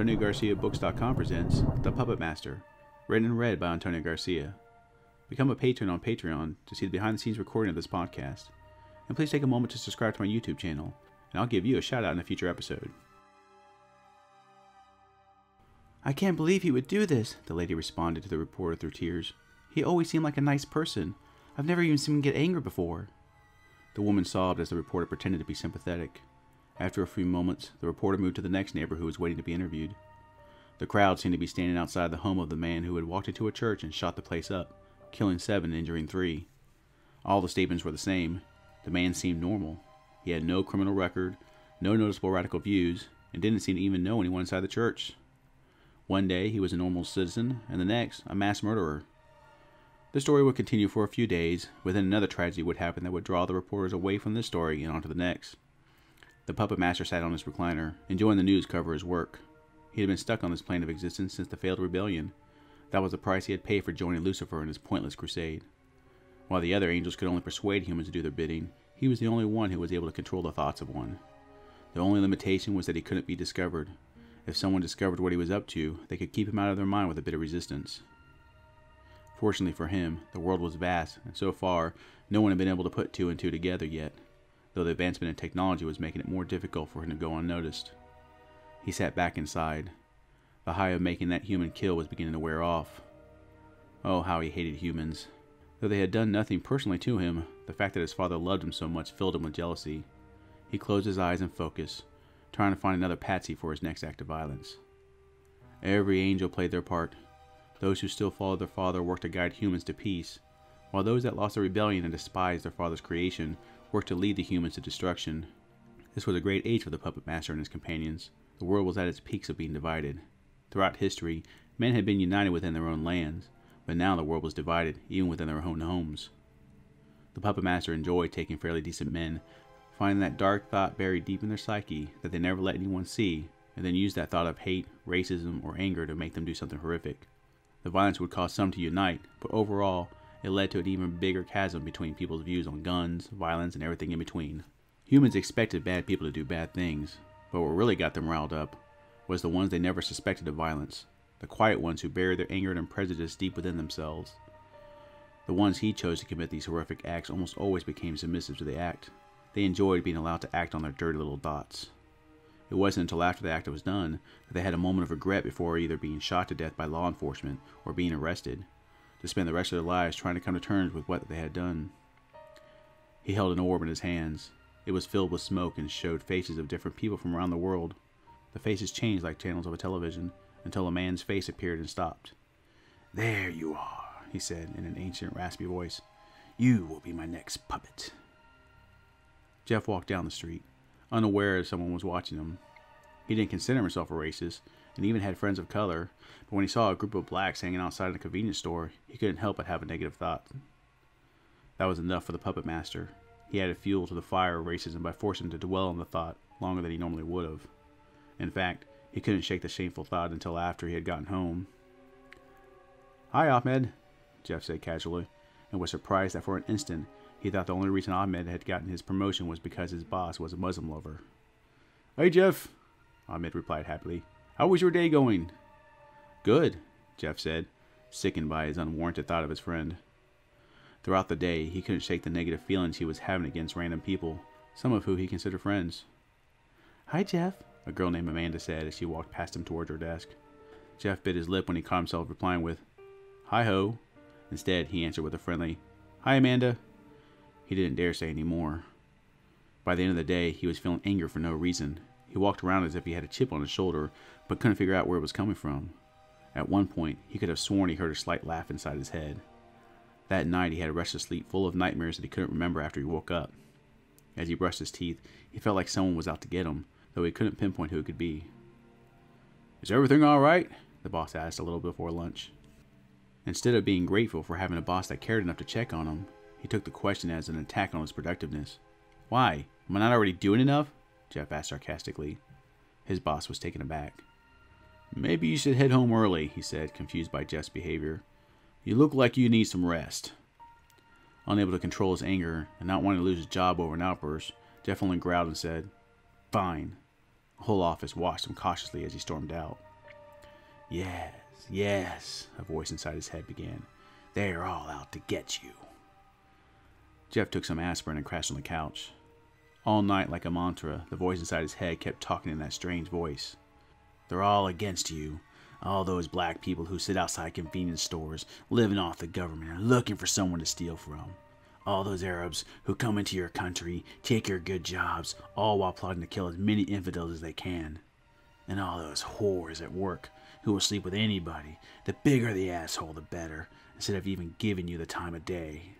AntonioGarciaBooks.com presents The Puppet Master, written and read by Antonio Garcia. Become a patron on Patreon to see the behind the scenes recording of this podcast. And please take a moment to subscribe to my YouTube channel, and I'll give you a shout out in a future episode. I can't believe he would do this, the lady responded to the reporter through tears. He always seemed like a nice person. I've never even seen him get angry before. The woman sobbed as the reporter pretended to be sympathetic. After a few moments, the reporter moved to the next neighbor who was waiting to be interviewed. The crowd seemed to be standing outside the home of the man who had walked into a church and shot the place up, killing seven and injuring three. All the statements were the same. The man seemed normal. He had no criminal record, no noticeable radical views, and didn't seem to even know anyone inside the church. One day he was a normal citizen, and the next, a mass murderer. The story would continue for a few days, but then another tragedy would happen that would draw the reporters away from this story and onto the next. The puppet master sat on his recliner, enjoying the news cover his work. He had been stuck on this plane of existence since the failed rebellion. That was the price he had paid for joining Lucifer in his pointless crusade. While the other angels could only persuade humans to do their bidding, he was the only one who was able to control the thoughts of one. The only limitation was that he couldn't be discovered. If someone discovered what he was up to, they could keep him out of their mind with a bit of resistance. Fortunately for him, the world was vast, and so far, no one had been able to put two and two together yet though the advancement in technology was making it more difficult for him to go unnoticed. He sat back inside. The high of making that human kill was beginning to wear off. Oh, how he hated humans. Though they had done nothing personally to him, the fact that his father loved him so much filled him with jealousy. He closed his eyes and focused, trying to find another patsy for his next act of violence. Every angel played their part. Those who still followed their father worked to guide humans to peace, while those that lost their rebellion and despised their father's creation worked to lead the humans to destruction. This was a great age for the puppet master and his companions. The world was at its peaks of being divided. Throughout history, men had been united within their own lands, but now the world was divided, even within their own homes. The puppet master enjoyed taking fairly decent men, finding that dark thought buried deep in their psyche that they never let anyone see, and then used that thought of hate, racism, or anger to make them do something horrific. The violence would cause some to unite, but overall, it led to an even bigger chasm between people's views on guns, violence, and everything in between. Humans expected bad people to do bad things, but what really got them riled up was the ones they never suspected of violence, the quiet ones who buried their anger and prejudice deep within themselves. The ones he chose to commit these horrific acts almost always became submissive to the act. They enjoyed being allowed to act on their dirty little thoughts. It wasn't until after the act was done that they had a moment of regret before either being shot to death by law enforcement or being arrested to spend the rest of their lives trying to come to terms with what they had done. He held an orb in his hands. It was filled with smoke and showed faces of different people from around the world. The faces changed like channels of a television until a man's face appeared and stopped. There you are, he said in an ancient, raspy voice. You will be my next puppet. Jeff walked down the street, unaware if someone was watching him. He didn't consider himself a racist, and even had friends of color, but when he saw a group of blacks hanging outside a convenience store, he couldn't help but have a negative thought. That was enough for the puppet master. He added fuel to the fire of racism by forcing him to dwell on the thought longer than he normally would have. In fact, he couldn't shake the shameful thought until after he had gotten home. Hi, Ahmed, Jeff said casually, and was surprised that for an instant he thought the only reason Ahmed had gotten his promotion was because his boss was a Muslim lover. Hey, Jeff, Ahmed replied happily. How was your day going? Good, Jeff said, sickened by his unwarranted thought of his friend. Throughout the day, he couldn't shake the negative feelings he was having against random people, some of whom he considered friends. Hi, Jeff, a girl named Amanda said as she walked past him toward her desk. Jeff bit his lip when he caught himself replying with, Hi ho. Instead, he answered with a friendly, Hi, Amanda. He didn't dare say any more. By the end of the day, he was feeling anger for no reason, he walked around as if he had a chip on his shoulder, but couldn't figure out where it was coming from. At one point, he could have sworn he heard a slight laugh inside his head. That night, he had a restless sleep full of nightmares that he couldn't remember after he woke up. As he brushed his teeth, he felt like someone was out to get him, though he couldn't pinpoint who it could be. Is everything all right? The boss asked a little before lunch. Instead of being grateful for having a boss that cared enough to check on him, he took the question as an attack on his productiveness. Why? Am I not already doing enough? Jeff asked sarcastically. His boss was taken aback. Maybe you should head home early, he said, confused by Jeff's behavior. You look like you need some rest. Unable to control his anger and not wanting to lose his job over an outburst, Jeff only growled and said, Fine. The whole office watched him cautiously as he stormed out. Yes, yes, a voice inside his head began. They are all out to get you. Jeff took some aspirin and crashed on the couch. All night, like a mantra, the voice inside his head kept talking in that strange voice. They're all against you. All those black people who sit outside convenience stores, living off the government and looking for someone to steal from. All those Arabs who come into your country, take your good jobs, all while plotting to kill as many infidels as they can. And all those whores at work who will sleep with anybody. The bigger the asshole, the better, instead of even giving you the time of day.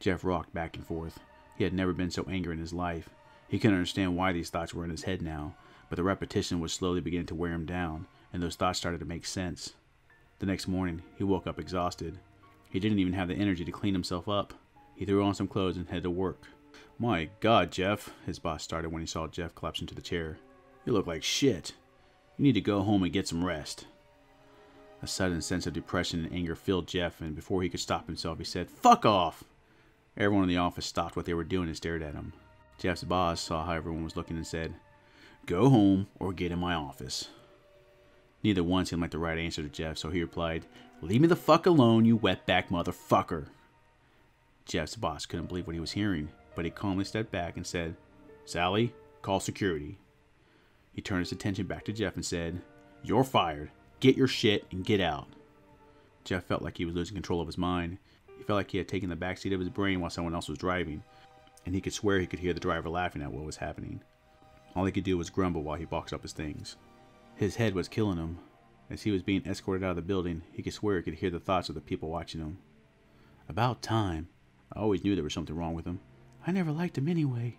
Jeff rocked back and forth. He had never been so angry in his life. He couldn't understand why these thoughts were in his head now, but the repetition was slowly beginning to wear him down, and those thoughts started to make sense. The next morning, he woke up exhausted. He didn't even have the energy to clean himself up. He threw on some clothes and headed to work. My God, Jeff, his boss started when he saw Jeff collapse into the chair. You look like shit. You need to go home and get some rest. A sudden sense of depression and anger filled Jeff, and before he could stop himself, he said, Fuck off! Everyone in the office stopped what they were doing and stared at him. Jeff's boss saw how everyone was looking and said, Go home or get in my office. Neither one seemed like the right answer to Jeff, so he replied, Leave me the fuck alone, you wetback motherfucker. Jeff's boss couldn't believe what he was hearing, but he calmly stepped back and said, Sally, call security. He turned his attention back to Jeff and said, You're fired. Get your shit and get out. Jeff felt like he was losing control of his mind. He felt like he had taken the backseat of his brain while someone else was driving, and he could swear he could hear the driver laughing at what was happening. All he could do was grumble while he boxed up his things. His head was killing him. As he was being escorted out of the building, he could swear he could hear the thoughts of the people watching him. About time. I always knew there was something wrong with him. I never liked him anyway.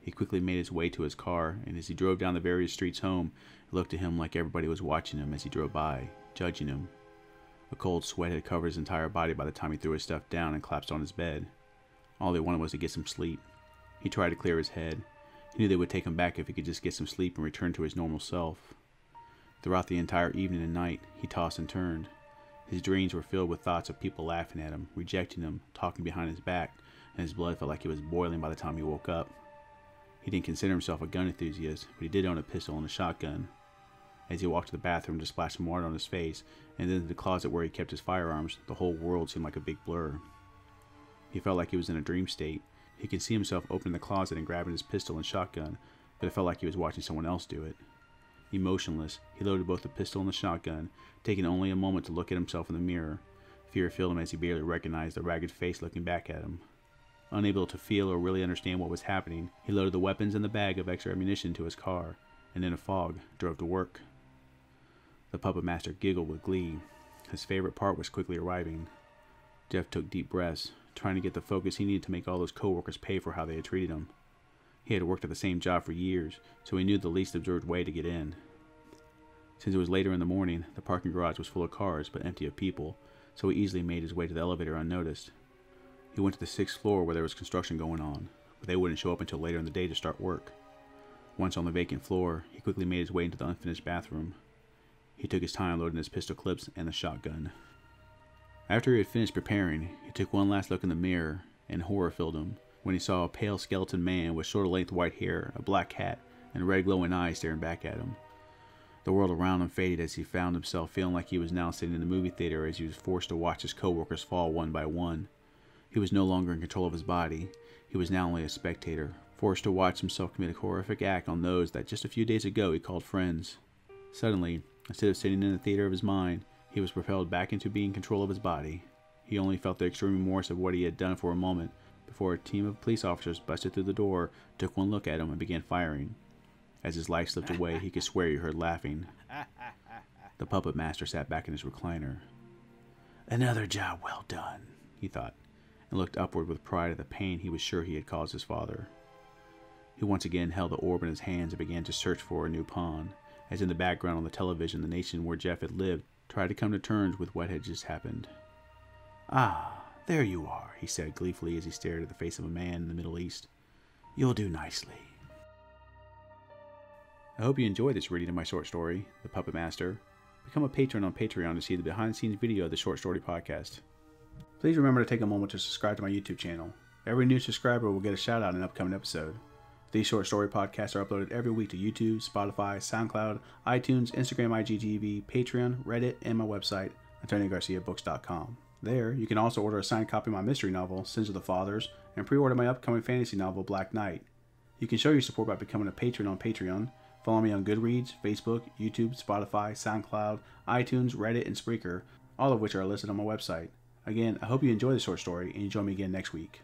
He quickly made his way to his car, and as he drove down the various streets home, it looked to him like everybody was watching him as he drove by, judging him. A cold sweat had covered his entire body by the time he threw his stuff down and collapsed on his bed. All he wanted was to get some sleep. He tried to clear his head. He knew they would take him back if he could just get some sleep and return to his normal self. Throughout the entire evening and night, he tossed and turned. His dreams were filled with thoughts of people laughing at him, rejecting him, talking behind his back, and his blood felt like it was boiling by the time he woke up. He didn't consider himself a gun enthusiast, but he did own a pistol and a shotgun. As he walked to the bathroom to splash some water on his face, and then to the closet where he kept his firearms, the whole world seemed like a big blur. He felt like he was in a dream state. He could see himself opening the closet and grabbing his pistol and shotgun, but it felt like he was watching someone else do it. Emotionless, he loaded both the pistol and the shotgun, taking only a moment to look at himself in the mirror. Fear filled him as he barely recognized the ragged face looking back at him. Unable to feel or really understand what was happening, he loaded the weapons and the bag of extra ammunition to his car, and in a fog, drove to work. The puppet master giggled with glee. His favorite part was quickly arriving. Jeff took deep breaths, trying to get the focus he needed to make all those coworkers pay for how they had treated him. He had worked at the same job for years, so he knew the least observed way to get in. Since it was later in the morning, the parking garage was full of cars but empty of people, so he easily made his way to the elevator unnoticed. He went to the sixth floor where there was construction going on, but they wouldn't show up until later in the day to start work. Once on the vacant floor, he quickly made his way into the unfinished bathroom. He took his time loading his pistol clips and the shotgun. After he had finished preparing, he took one last look in the mirror, and horror filled him when he saw a pale skeleton man with shoulder length white hair, a black hat, and red glowing eyes staring back at him. The world around him faded as he found himself feeling like he was now sitting in the movie theater as he was forced to watch his coworkers fall one by one. He was no longer in control of his body. He was now only a spectator, forced to watch himself commit a horrific act on those that just a few days ago he called friends. Suddenly, instead of sitting in the theater of his mind, he was propelled back into being control of his body. He only felt the extreme remorse of what he had done for a moment before a team of police officers busted through the door, took one look at him, and began firing. As his life slipped away, he could swear he heard laughing. The puppet master sat back in his recliner. Another job well done, he thought and looked upward with pride at the pain he was sure he had caused his father. He once again held the orb in his hands and began to search for a new pawn, as in the background on the television the nation where Jeff had lived tried to come to terms with what had just happened. Ah, there you are, he said gleefully as he stared at the face of a man in the Middle East. You'll do nicely. I hope you enjoyed this reading of my short story, The Puppet Master. Become a patron on Patreon to see the behind the scenes video of the Short Story Podcast. Please remember to take a moment to subscribe to my YouTube channel. Every new subscriber will get a shout out in an upcoming episode. These short story podcasts are uploaded every week to YouTube, Spotify, SoundCloud, iTunes, Instagram, IGTV, Patreon, Reddit, and my website, AntonioGarciaBooks.com. There, you can also order a signed copy of my mystery novel, Sins of the Fathers, and pre order my upcoming fantasy novel, Black Knight. You can show your support by becoming a patron on Patreon. Follow me on Goodreads, Facebook, YouTube, Spotify, SoundCloud, iTunes, Reddit, and Spreaker, all of which are listed on my website. Again, I hope you enjoy the short story and you join me again next week.